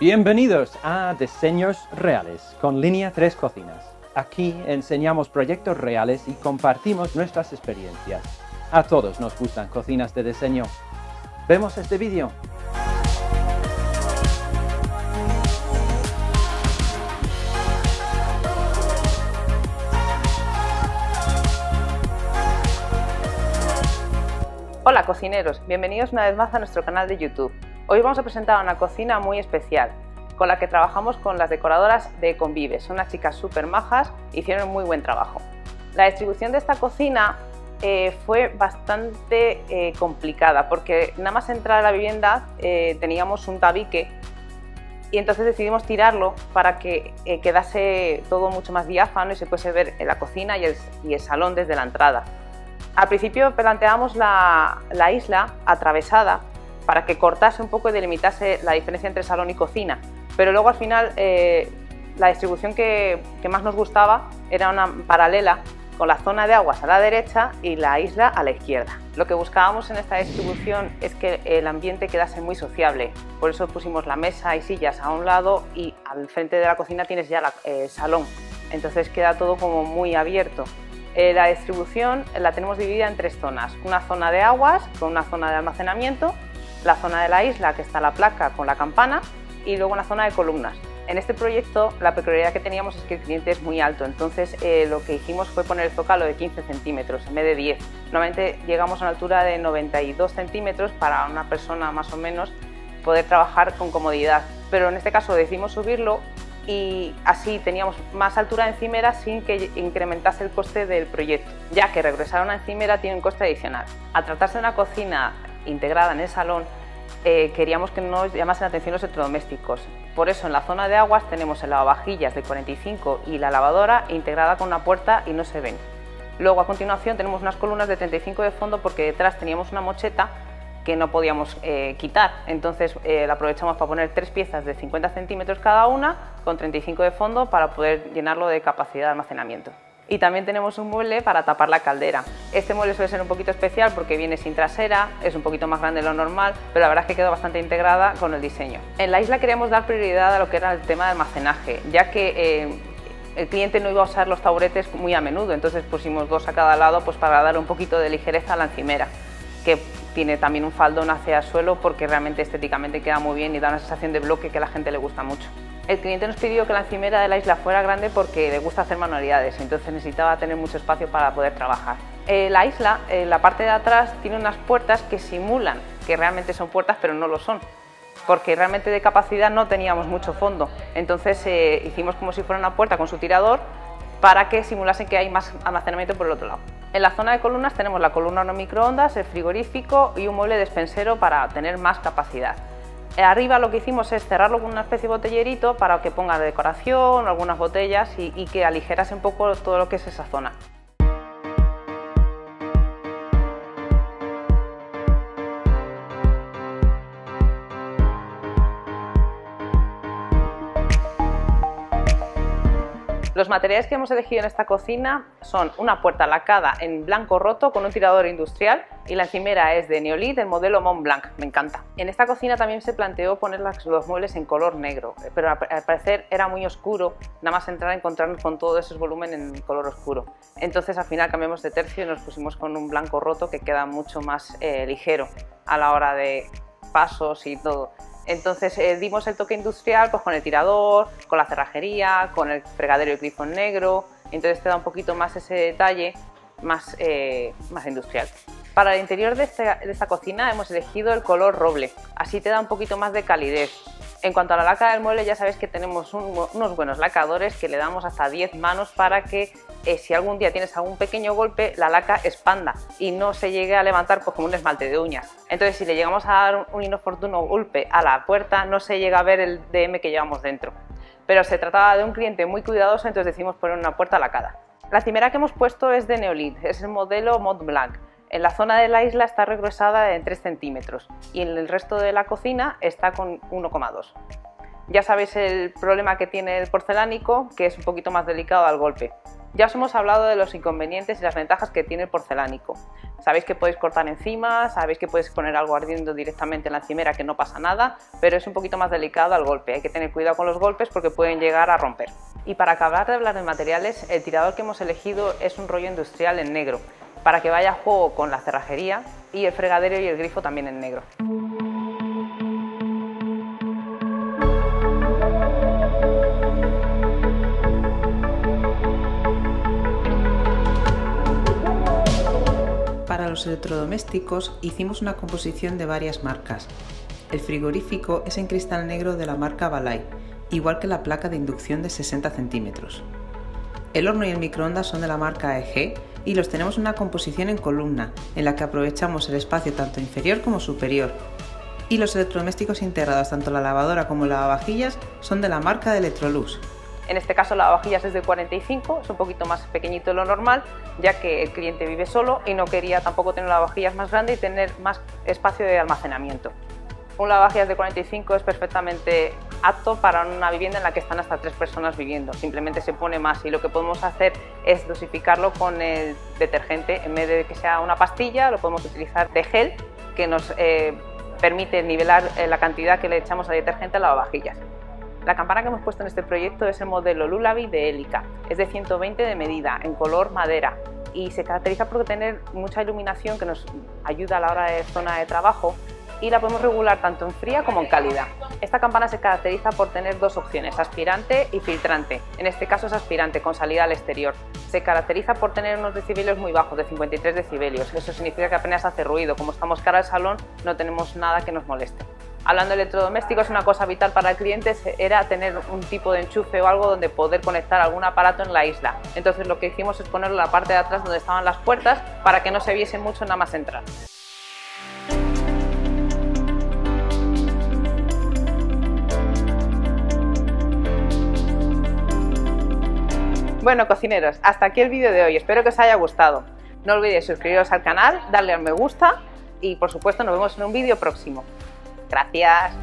Bienvenidos a Diseños Reales con Línea 3 Cocinas. Aquí enseñamos proyectos reales y compartimos nuestras experiencias. A todos nos gustan cocinas de diseño. ¿Vemos este vídeo? Hola cocineros, bienvenidos una vez más a nuestro canal de YouTube. Hoy vamos a presentar una cocina muy especial, con la que trabajamos con las decoradoras de Convive. Son unas chicas súper majas, hicieron muy buen trabajo. La distribución de esta cocina eh, fue bastante eh, complicada porque nada más entrar a la vivienda eh, teníamos un tabique y entonces decidimos tirarlo para que quedase todo mucho más diáfano y se pudiese ver la cocina y el, salón desde la entrada. Al principio planteamos la, la isla atravesada para que cortase un poco y delimitase la diferencia entre salón y cocina, pero luego al final la distribución que, que más nos gustaba era una paralela con la zona de aguas a la derecha y la isla a la izquierda. Lo que buscábamos en esta distribución es que el ambiente quedase muy sociable, por eso pusimos la mesa y sillas a un lado y al frente de la cocina tienes ya el eh, salón, entonces queda todo como muy abierto. Eh, la distribución la tenemos dividida en tres zonas, una zona de aguas con una zona de almacenamiento, la zona de la isla que está la placa con la campana y luego una zona de columnas. En este proyecto la peculiaridad que teníamos es que el cliente es muy alto, entonces eh, lo que hicimos fue poner el zócalo de 15 centímetros en vez de 10. Normalmente llegamos a una altura de 92 centímetros para una persona más o menos poder trabajar con comodidad, pero en este caso decidimos subirlo y así teníamos más altura de encimera sin que incrementase el coste del proyecto, ya que regresar a una encimera tiene un coste adicional. Al tratarse de una cocina integrada en el salón, eh, queríamos que nos llamasen la atención los electrodomésticos. Por eso en la zona de aguas tenemos el lavavajillas de 45 y la lavadora integrada con una puerta y no se ven. Luego a continuación tenemos unas columnas de 35 de fondo porque detrás teníamos una mocheta que no podíamos eh, quitar. Entonces eh, la aprovechamos para poner tres piezas de 50 centímetros cada una con 35 de fondo para poder llenarlo de capacidad de almacenamiento. Y también tenemos un mueble para tapar la caldera. Este mueble suele ser un poquito especial porque viene sin trasera, es un poquito más grande de lo normal, pero la verdad es que quedó bastante integrada con el diseño. En la isla queríamos dar prioridad a lo que era el tema de almacenaje, ya que eh, el cliente no iba a usar los taburetes muy a menudo, entonces pusimos dos a cada lado pues para dar un poquito de ligereza a la encimera, que tiene también un faldón hacia el suelo porque realmente estéticamente queda muy bien y da una sensación de bloque que a la gente le gusta mucho. El cliente nos pidió que la encimera de la isla fuera grande porque le gusta hacer manualidades, entonces necesitaba tener mucho espacio para poder trabajar. Eh, la isla, en la parte de atrás, tiene unas puertas que simulan que realmente son puertas, pero no lo son, porque realmente de capacidad no teníamos mucho fondo. Entonces eh, hicimos como si fuera una puerta con su tirador para que simulasen que hay más almacenamiento por el otro lado. En la zona de columnas tenemos la columna no microondas, el frigorífico y un mueble despensero para tener más capacidad. Arriba lo que hicimos es cerrarlo con una especie de botellerito para que ponga decoración, algunas botellas y, y que aligerase un poco todo lo que es esa zona. Los materiales que hemos elegido en esta cocina son una puerta lacada en blanco roto con un tirador industrial y la encimera es de Neolit del modelo Mont Blanc, me encanta. En esta cocina también se planteó poner los muebles en color negro, pero al parecer era muy oscuro, nada más entrar a encontrarnos con todo ese volumen en color oscuro. Entonces al final cambiamos de tercio y nos pusimos con un blanco roto que queda mucho más eh, ligero a la hora de pasos y todo. Entonces eh, dimos el toque industrial pues, con el tirador, con la cerrajería, con el fregadero y grifo negro, entonces te da un poquito más ese detalle más, eh, más industrial. Para el interior de esta cocina hemos elegido el color roble, así te da un poquito más de calidez. En cuanto a la laca del mueble, ya sabéis que tenemos unos buenos lacadores que le damos hasta 10 manos para que eh, si algún día tienes algún pequeño golpe, la laca expanda y no se llegue a levantar pues, como un esmalte de uñas. Entonces, si le llegamos a dar un inoportuno golpe a la puerta, no se llega a ver el DM que llevamos dentro. Pero se trataba de un cliente muy cuidadoso, entonces decidimos poner una puerta lacada. La cimera que hemos puesto es de Neolith, es el modelo Mont Blanc. En la zona de la isla está regresada en 3 centímetros y en el resto de la cocina está con 1,2. Ya sabéis el problema que tiene el porcelánico, que es un poquito más delicado al golpe. Ya os hemos hablado de los inconvenientes y las ventajas que tiene el porcelánico. Sabéis que podéis cortar encima, sabéis que podéis poner algo ardiendo directamente en la encimera que no pasa nada, pero es un poquito más delicado al golpe. Hay que tener cuidado con los golpes porque pueden llegar a romper. Y para acabar de hablar de materiales, el tirador que hemos elegido es un rollo industrial en negro, para que vaya a juego con la cerrajería y el fregadero y el grifo también en negro. Para los electrodomésticos hicimos una composición de varias marcas. El frigorífico es en cristal negro de la marca Balay, igual que la placa de inducción de 60 centímetros. El horno y el microondas son de la marca EG y los tenemos en una composición en columna, en la que aprovechamos el espacio tanto inferior como superior. Y los electrodomésticos integrados, tanto la lavadora como el lavavajillas, son de la marca de Electrolux. En este caso la lavavajillas es de 45, es un poquito más pequeñito de lo normal, ya que el cliente vive solo y no quería tampoco tener lavavajillas más grande y tener más espacio de almacenamiento. Un lavavajillas de 45 es perfectamente apto para una vivienda en la que están hasta tres personas viviendo. Simplemente se pone más y lo que podemos hacer es dosificarlo con el detergente. En vez de que sea una pastilla, lo podemos utilizar de gel que nos eh, permite nivelar eh, la cantidad que le echamos al detergente a lavavajillas. La campana que hemos puesto en este proyecto es el modelo Lulavi de Helica. Es de 120 de medida, en color madera y se caracteriza por tener mucha iluminación que nos ayuda a la hora de zona de trabajo y la podemos regular tanto en fría como en cálida. Esta campana se caracteriza por tener dos opciones, aspirante y filtrante. En este caso es aspirante con salida al exterior. Se caracteriza por tener unos decibelios muy bajos, de 53 decibelios. Eso significa que apenas hace ruido. Como estamos cara al salón, no tenemos nada que nos moleste hablando de electrodomésticos, una cosa vital para el cliente era tener un tipo de enchufe o algo donde poder conectar algún aparato en la isla. Entonces lo que hicimos es ponerlo en la parte de atrás donde estaban las puertas para que no se viese mucho nada más entrar. Bueno, cocineros, hasta aquí el vídeo de hoy. Espero que os haya gustado. No olvidéis suscribiros al canal, darle al me gusta y por supuesto nos vemos en un vídeo próximo. Gracias.